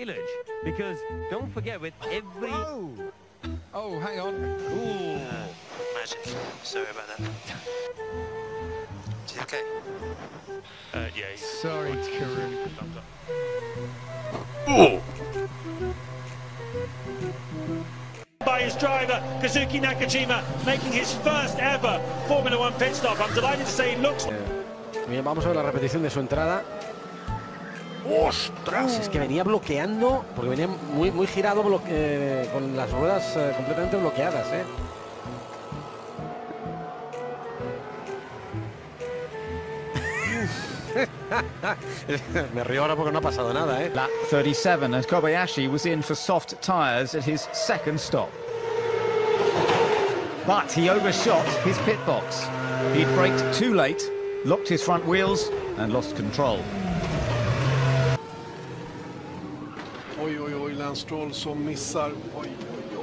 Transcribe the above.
mileage because don't forget with every Oh, oh, hang on. ooh Magic. Sorry about that. Is he okay? Uh, yeah, he's Sorry, Karun. thumbs by his driver, Kazuki Nakajima, making his first ever Formula One pit stop. I'm delighted to say he looks Bien, vamos a ver la repetición de su entrada. ¡Ostras! Es que venía bloqueando, porque venía muy, muy girado bloque- eh, con las ruedas eh, completamente bloqueadas. ¿eh? Me río ahora porque no ha pasado nada, ¿eh? Lap 37 as Kobayashi was in for soft tyres at his second stop. But he overshot his pit box. He'd braked too late, locked his front wheels and lost control. Oj, oj, oj, Lance Stroll som missar. Oj, oj.